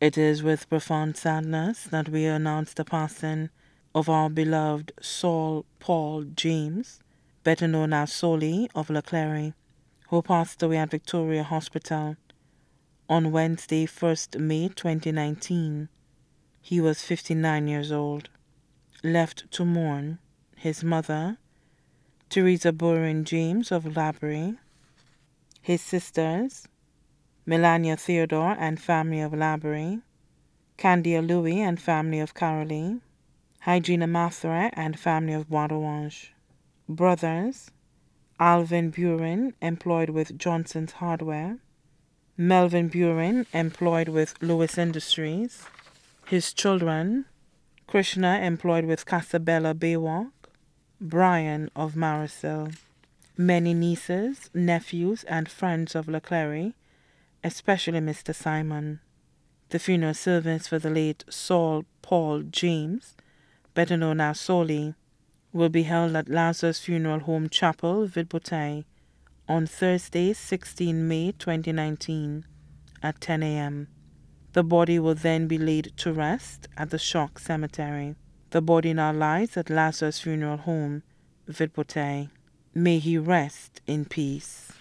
It is with profound sadness that we announce the passing of our beloved Saul Paul James, better known as Solly of Leclerc, who passed away at Victoria Hospital on Wednesday, 1st May 2019. He was 59 years old. Left to mourn his mother, Teresa Burin James of Laborie, his sisters, Melania Theodore and family of Laborie, Candia Louis and family of Caroline, Hygiena Mathre and family of Bois Brothers, Alvin Burin, employed with Johnson's Hardware, Melvin Burin, employed with Lewis Industries, his children, Krishna, employed with Casabella Baywalk, Brian of Marisule, many nieces, nephews, and friends of Leclerc, especially Mr. Simon. The funeral service for the late Saul Paul James, better known as Solly, will be held at Lazarus Funeral Home Chapel, Ville on Thursday, 16 May 2019 at 10 a.m. The body will then be laid to rest at the Choc Cemetery. The body now lies at Lazarus Funeral Home, Ville May he rest in peace.